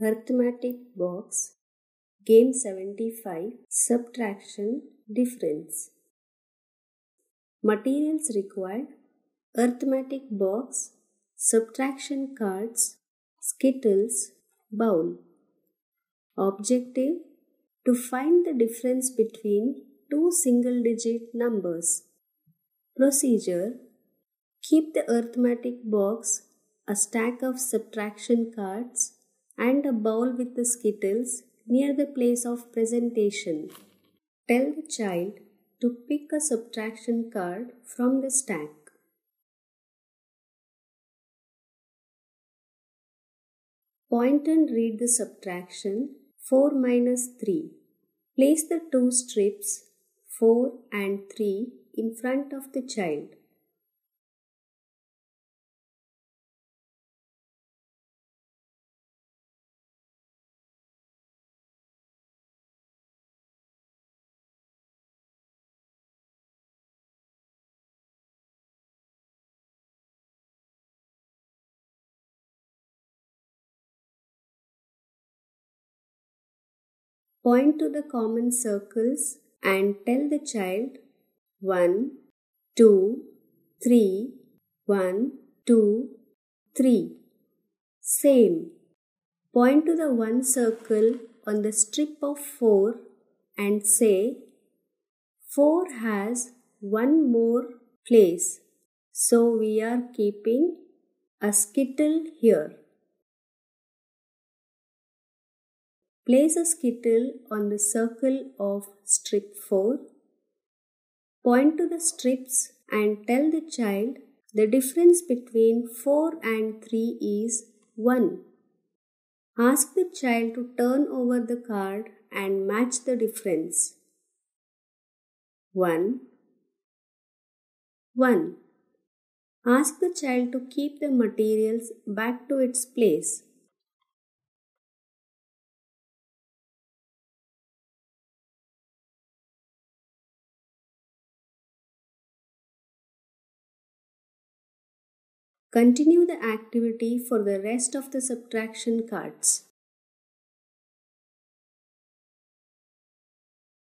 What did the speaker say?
Arithmetic box Game 75 Subtraction Difference Materials required Arithmetic box Subtraction cards Skittles Bowl Objective To find the difference between two single digit numbers. Procedure Keep the arithmetic box, a stack of subtraction cards, and a bowl with the skittles near the place of presentation. Tell the child to pick a subtraction card from the stack. Point and read the subtraction 4 minus 3. Place the two strips 4 and 3 in front of the child. Point to the common circles and tell the child 1, 2, 3, 1, 2, 3. Same. Point to the one circle on the strip of 4 and say 4 has one more place. So we are keeping a skittle here. Place a skittle on the circle of strip 4. Point to the strips and tell the child the difference between 4 and 3 is 1. Ask the child to turn over the card and match the difference. 1 1. Ask the child to keep the materials back to its place. Continue the activity for the rest of the subtraction cards.